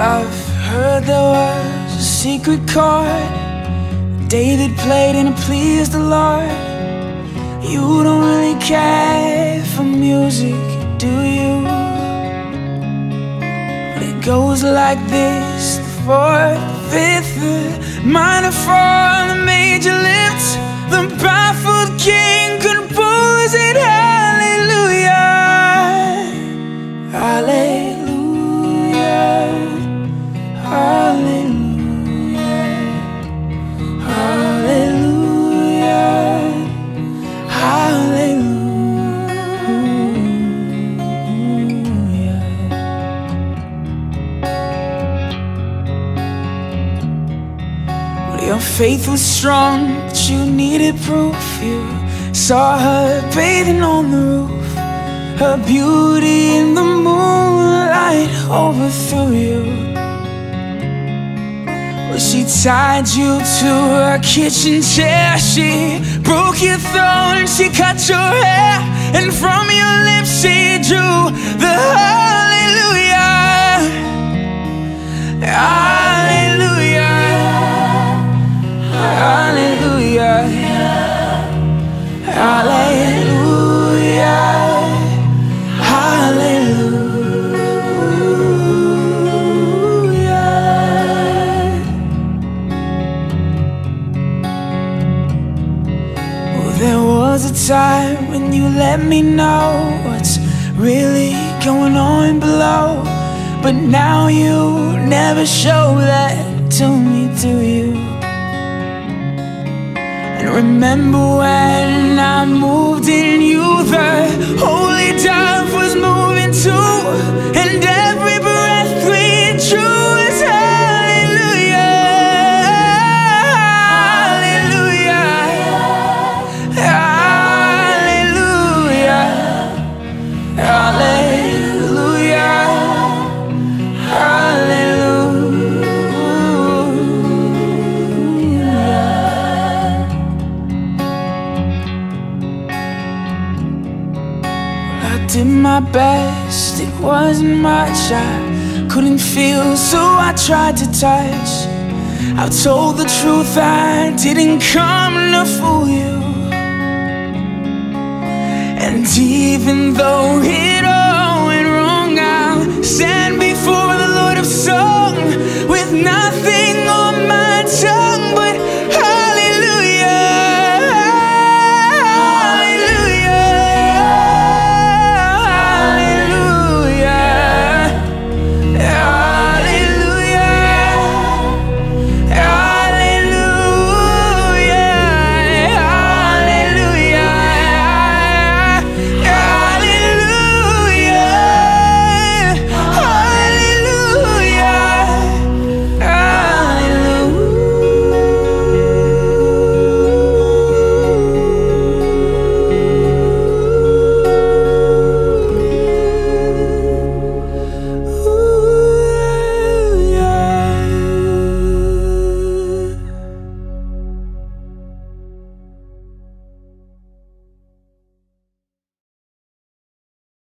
I've heard there was a secret chord David played and it pleased the Lord You don't really care for music, do you? But it goes like this The fourth, the fifth, the minor fall, the major lift The baffled your faith was strong, but you needed proof. You saw her bathing on the roof, her beauty in the moonlight overthrew you. Well, she tied you to her kitchen chair. She broke your throne, she cut your hair, and from your lips she a time when you let me know what's really going on below. But now you never show that to me, do you? And remember when I moved in you, the holy did my best, it wasn't much. I couldn't feel, so I tried to touch. I told the truth, I didn't come to fool you. And even though